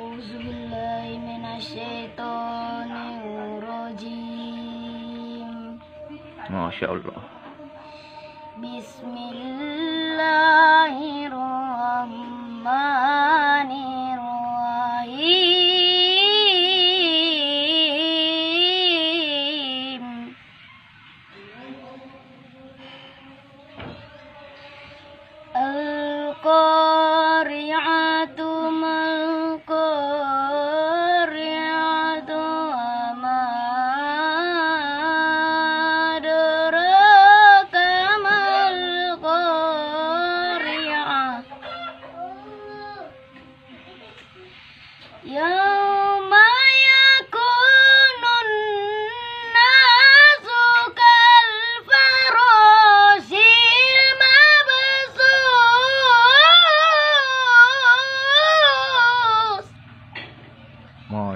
أعوذ بالله من الشيطان الرجيم Masya Allah. بسم الله